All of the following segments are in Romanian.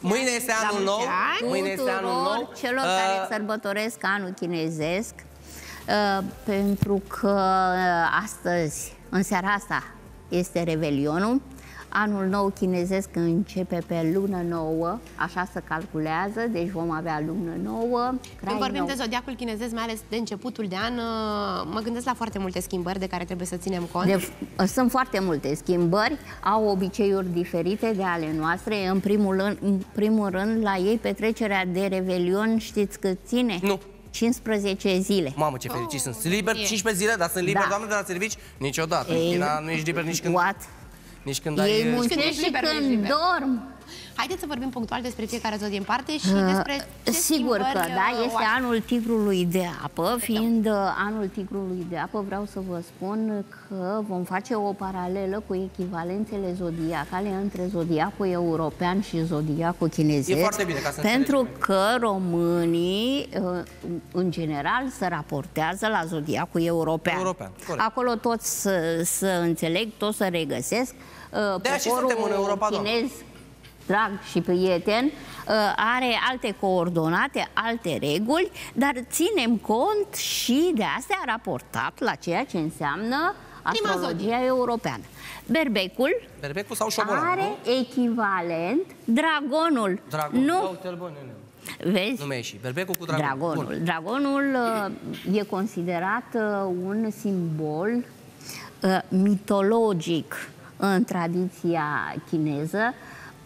mulți Mâine este La anul mulți nou. ani. Mâine este anul Tuturor nou. celor Uh, care sărbătoresc anul chinezesc, uh, pentru că uh, astăzi, în seara asta, este Revelionul. Anul nou chinezesc începe pe lună nouă, așa se calculează, deci vom avea lună nouă, Când crai vorbim nou. de zodiacul chinezesc, mai ales de începutul de an, uh, mă gândesc la foarte multe schimbări de care trebuie să ținem cont. De, sunt foarte multe schimbări, au obiceiuri diferite de ale noastre. În primul, rând, în primul rând, la ei petrecerea de Revelion, știți cât ține? Nu. 15 zile. Mamă, ce fericit sunt. Sunt liber e. 15 zile, dar sunt liber, Da. doamne, de la servici? Niciodată. Ei, China nu ești liber nici când, What? Nici când ai... Ei uh, muncesc ești și liber, nu ești când liber. dorm. Haideți să vorbim punctual despre fiecare zodie în parte și despre ce Sigur că schimbări, da, uh, este o aș- anul tigrului de apă. Fiind uh, anul tigrului de apă, vreau să vă spun că vom face o paralelă cu echivalențele zodiacale între zodiacul european și zodiacul chinezesc. E foarte bine, ca să Pentru înțelegem. că românii, uh, în general, se raportează la zodiacul european. European, corect. Acolo toți să, să înțeleg, toți să regăsesc. Uh, De-aia și poporul suntem în Europa, doamnă. Chinez drag și prieten, uh, are alte coordonate, alte reguli, dar ținem cont și de astea raportat la ceea ce înseamnă Prima astrologia europeană. Berbecul Berbecul sau șobolan, are nu? echivalent dragonul. Dragon. Nu, Ia uite-l, bă, nene. vezi? Nu mi-a ieșit. Berbecul cu dragon. Dragonul. Bun. Dragonul uh, e considerat uh, un simbol uh, mitologic în tradiția chineză.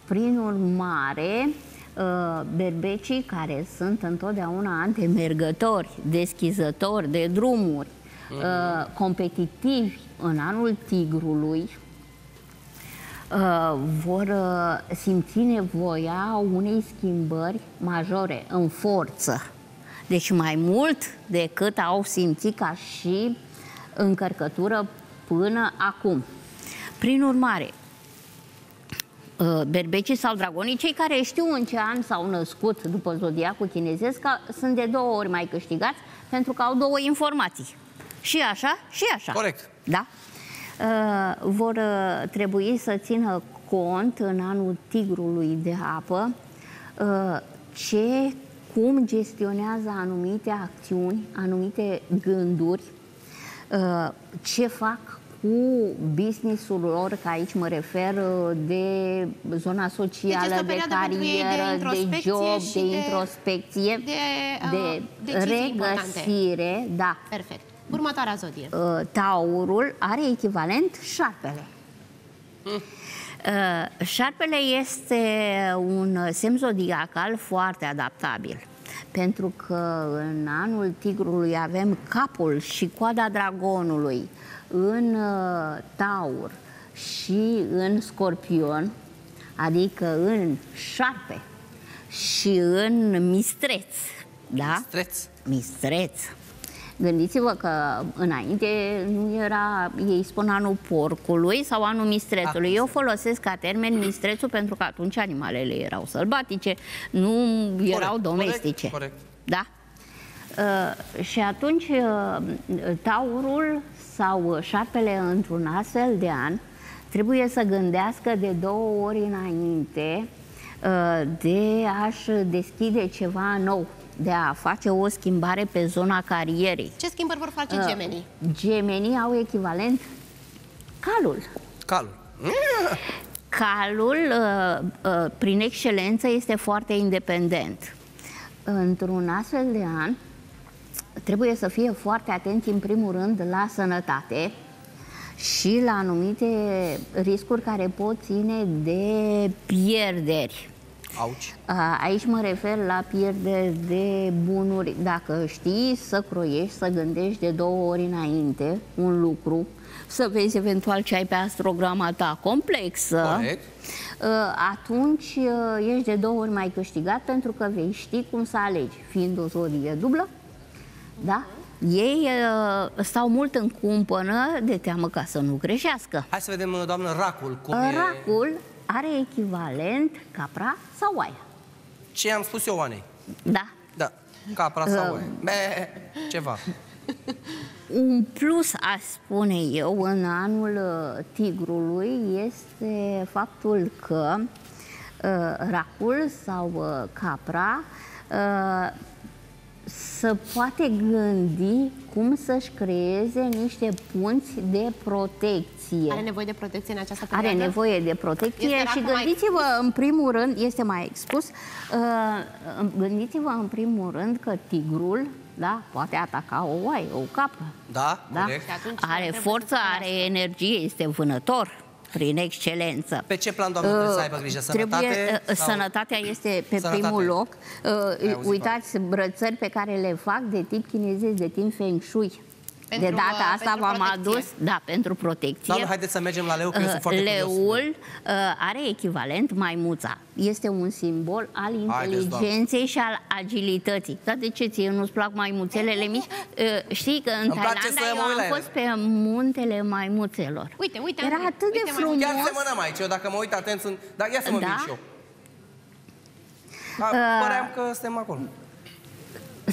Prin urmare, uh, berbecii care sunt întotdeauna antemergători, deschizători de drumuri, uh, competitivi în anul tigrului, uh, vor uh, simți nevoia unei schimbări majore în forță. Deci mai mult decât au simțit ca și încărcătură până acum. Prin urmare, uh, berbecii sau dragonii, cei care știu în ce an s-au născut după zodiacul chinezesc, ca- sunt de două ori mai câștigați pentru că au două informații. Și așa, și așa. Corect. Da? Uh, vor uh, trebui să țină cont în anul tigrului de apă uh, ce, cum gestionează anumite acțiuni, anumite gânduri, uh, ce fac cu businessul lor, că aici mă refer uh, de zona socială, Deci este o de perioadă pentru ei de carieră, de, introspecție job, și de de- introspecție, de, uh, de decizii importante. regăsire, da. Perfect. Următoarea zodie. Uh, taurul are echivalent șarpele. Uh, Șarpele este un semn zodiacal foarte adaptabil. Pentru că în anul tigrului avem capul și coada dragonului în uh, taur și în scorpion, adică în șarpe și în mistreț. Da? Streț. Mistreț. Gândiți-vă că înainte nu era, ei spun anul porcului sau anul mistrețului. Acum Eu folosesc ca termen mistrețul pentru că atunci animalele erau sălbatice, nu erau domestice. corect. Da? Uh, și atunci uh, taurul sau șarpele într-un astfel de an trebuie să gândească de două ori înainte uh, de a-și deschide ceva nou, de a face o schimbare pe zona carierei. Ce schimbări vor face Uh, gemenii? Gemenii au echivalent calul. Calul. Calul, uh, uh, prin excelență, este foarte independent. Într-un astfel de an, trebuie să fie foarte atenți, în primul rând, la sănătate și la anumite riscuri care pot ține de pierderi. Auci. A, Aici mă refer la pierderi de bunuri. Dacă știi să croiești, să gândești de două ori înainte un lucru, să vezi eventual ce ai pe astrograma ta complexă, Corect. a, atunci a, ești de două ori mai câștigat pentru că vei ști cum să alegi. Fiind o zodie dublă, da? Ei a, stau mult în cumpănă de teamă ca să nu greșească. Hai să vedem, doamnă, racul. Cum e... Racul are echivalent capra sau oaia. Ce am spus eu, Oanei? Da. Da. Capra sau oaie. Be, ceva. Un plus, aș spune eu, în anul uh, tigrului este faptul că racul sau uh, capra uh, să poate gândi cum să-și creeze niște punți de protecție. Are nevoie de protecție în această perioadă? Are nevoie de protecție Este și racul mai gândiți-vă în primul rând, este mai expus, uh, gândiți-vă în primul rând că tigrul da, poate ataca o oaie, o capră. Da, Da? corect. Și atunci Are trebuie forță, să se are energie, este vânător prin excelență. Pe ce plan, doamnă, trebuie să aibă grijă? Sănătate? Trebuie, uh, sau- Sănătatea este pe Sănătate. primul loc. Uh, auzit uitați brățări pe care le fac de tip chinezesc, de tip feng shui. Pentru, de data uh, asta pentru v-am protecție. adus, da, pentru protecție. Doamnă, haideți să mergem la leu, că eu sunt foarte curios. Leul uh, are echivalent maimuța. Este un simbol al Haideți, inteligenței și al agilității. Dar de ce ție nu-ți plac maimuțelele mici? Uh, știi că în Îmi place Thailanda să eu mă uit la am ele. fost pe muntele maimuțelor. Uite, uite, Era Andrei, atât de uite mai frumos. mult. Chiar semănăm aici, eu dacă mă uit atent sunt... Dar ia să mă Da? vin și eu. A, păream că suntem acolo.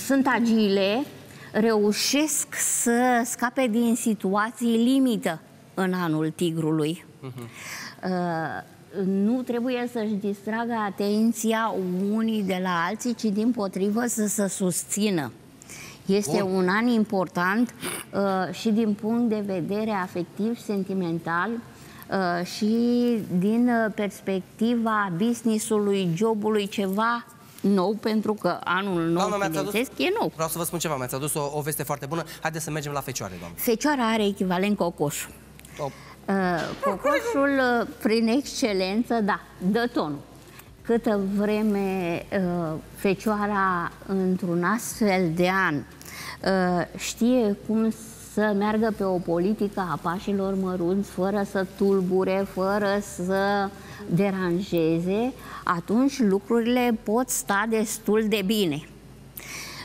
sunt agile, reușesc să scape din situații limită în anul tigrului. Uh, nu trebuie să-și distragă atenția unii de la alții, ci din potrivă să se susțină. Este Bun. un an important uh, și din punct de vedere afectiv, sentimental uh, și din uh, perspectiva business-ului, jobului, ceva nou, pentru că anul nou Doamna, mi-ați adus... chinezesc e nou. Vreau să vă spun ceva, mi-ați adus o, o veste foarte bună. Haideți să mergem la fecioare, doamnă. Fecioara are echivalent cocoșul. Top. Uh, cocoșul, uh, prin excelență, da, dă tonul. Câtă vreme uh, fecioara într-un astfel de an uh, știe cum să meargă pe o politică a pașilor mărunți, fără să tulbure, fără să deranjeze, atunci lucrurile pot sta destul de bine.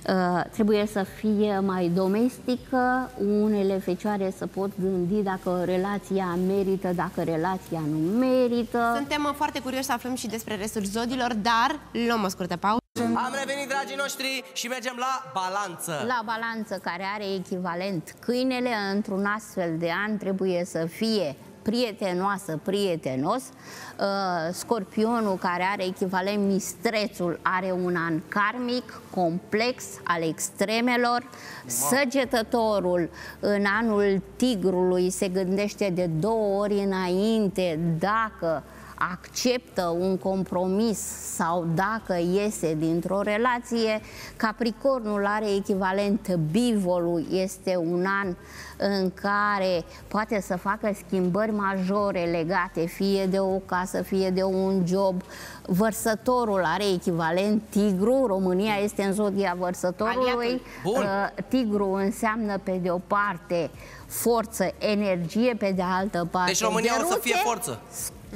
Uh, trebuie să fie mai domestică, unele fecioare să pot gândi dacă relația merită, dacă relația nu merită. Suntem uh, foarte curioși să aflăm și despre restul zodilor, dar luăm o scurtă pauză. Am revenit, dragii noștri, și mergem la balanță. La balanță, care are echivalent, câinele într-un astfel de an trebuie să fie prietenoasă, prietenos. Uh, Scorpionul, care are echivalent mistrețul, are un an karmic, complex, al extremelor. Săgetătorul, în anul tigrului, se gândește de două ori înainte dacă acceptă un compromis sau dacă iese dintr-o relație, Capricornul are echivalent bivolul, este un an în care poate să facă schimbări majore legate fie de o casă, fie de un job. Vărsătorul are echivalent tigru, România este în zodia vărsătorului. Aliatul. Bun. Uh, Tigru înseamnă pe de o parte forță, energie, pe de altă parte Deci România o să gheruțe, fie forță.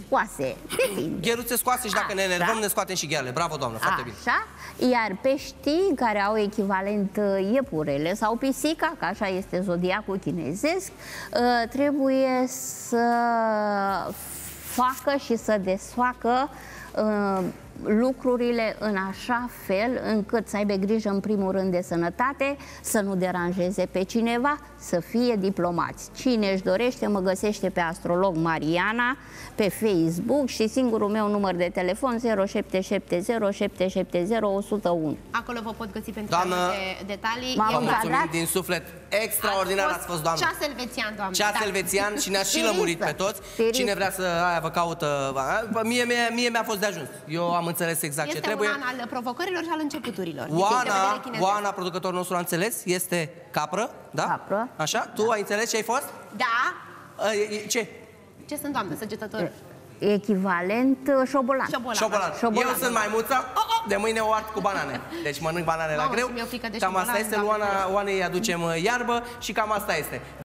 Scoase, depinde. Gheruțe scoase și dacă ne Așa. enervăm, ne scoatem și gheale. Bravo, doamnă, foarte bine. Așa, iar peștii care au echivalent uh, iepurele sau pisica, că așa este zodiacul chinezesc, uh, trebuie să facă și să desfacă uh, lucrurile în așa fel încât să aibă grijă în primul rând de sănătate, să nu deranjeze pe cineva, să fie diplomați. Cine își dorește, mă găsește pe astrolog Mariana, pe Facebook și singurul meu număr de telefon 0770 770 101. Acolo vă pot găsi pentru Doamnă, mai multe detalii. m-am Vă E- încadrat. mulțumim din suflet. Extraordinar ați fost, doamnă. Ceas elvețian, doamnă. Ceas da. elvețian și ne-ați și lămurit pe toți. Tiristă. Cine vrea să aia vă caută... a, Mie, mie, mie mi-a fost de ajuns. Eu am înțeles exact Este ce trebuie. un an al provocărilor și al începuturilor. din punct de Oana, vedere chinezesc. Oana, producătorul nostru, a înțeles? Este capră, da? Capră. Așa? Tu ai înțeles ce ai fost? Da. A, e- e- Ce? Ce sunt, doamnă, săgetător? Echivalent uh, șobolan. Șobolan. Șobolan. Șobolan. Eu sunt maimuța, oh, oh, de mâine o ard cu banane. Deci mănânc banane la Mamă, greu. și mi-e frică de Cam asta șobolan, este, Doamne Luana, Oanei îi aducem uh, iarbă și cam asta este.